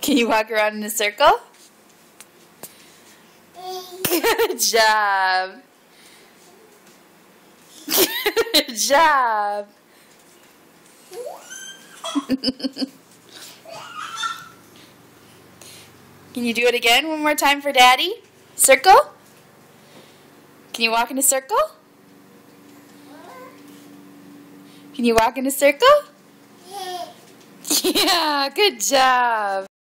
Can you walk around in a circle? Good job. Good job. Can you do it again one more time for Daddy? Circle? Can you walk in a circle? Can you walk in a circle? Yeah, good job.